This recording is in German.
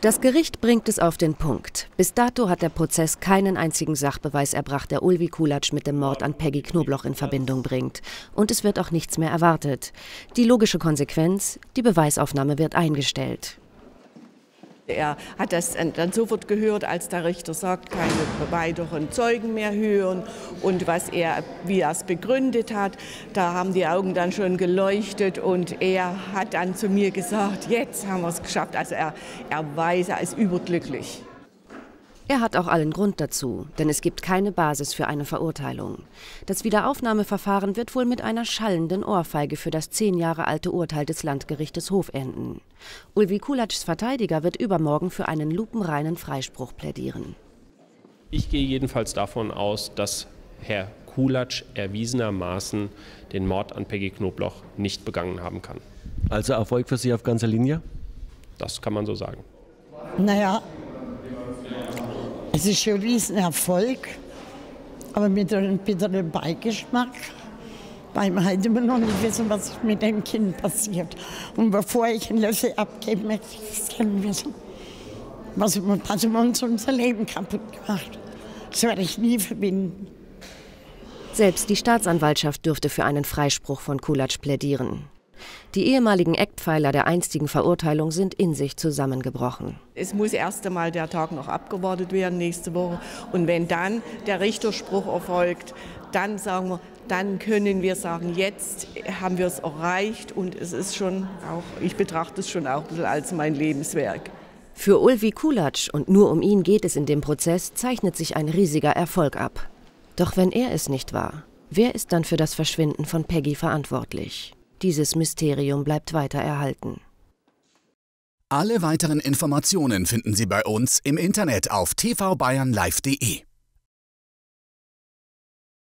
Das Gericht bringt es auf den Punkt. Bis dato hat der Prozess keinen einzigen Sachbeweis erbracht, der Ulvi Kulatsch mit dem Mord an Peggy Knobloch in Verbindung bringt. Und es wird auch nichts mehr erwartet. Die logische Konsequenz, die Beweisaufnahme wird eingestellt. Er hat das dann sofort gehört, als der Richter sagt, keine weiteren Zeugen mehr hören und was er, wie er es begründet hat. Da haben die Augen dann schon geleuchtet und er hat dann zu mir gesagt, jetzt haben wir es geschafft. Also er, er weiß, er ist überglücklich. Er hat auch allen Grund dazu, denn es gibt keine Basis für eine Verurteilung. Das Wiederaufnahmeverfahren wird wohl mit einer schallenden Ohrfeige für das zehn Jahre alte Urteil des Landgerichtes Hof enden. Ulvi Kulatschs Verteidiger wird übermorgen für einen lupenreinen Freispruch plädieren. Ich gehe jedenfalls davon aus, dass Herr Kulatsch erwiesenermaßen den Mord an Peggy Knobloch nicht begangen haben kann. Also Erfolg für Sie auf ganzer Linie? Das kann man so sagen. Naja, es ist schon ein Riesenerfolg, aber mit einem bitteren Beigeschmack, weil wir halt immer noch nicht wissen, was mit dem Kind passiert. Und bevor ich einen Löffel abgebe, möchte ich es gerne wissen, was, was uns unser Leben kaputt gemacht Das werde ich nie verbinden. Selbst die Staatsanwaltschaft dürfte für einen Freispruch von Kulatsch plädieren. Die ehemaligen Eckpfeiler der einstigen Verurteilung sind in sich zusammengebrochen. Es muss erst einmal der Tag noch abgewartet werden nächste Woche. Und wenn dann der Richterspruch erfolgt, dann sagen wir, dann können wir sagen, jetzt haben wir es erreicht und es ist schon auch, ich betrachte es schon auch ein bisschen als mein Lebenswerk. Für Ulvi Kulatsch, und nur um ihn geht es in dem Prozess, zeichnet sich ein riesiger Erfolg ab. Doch wenn er es nicht war, wer ist dann für das Verschwinden von Peggy verantwortlich? Dieses Mysterium bleibt weiter erhalten. Alle weiteren Informationen finden Sie bei uns im Internet auf tvbayernlive.de.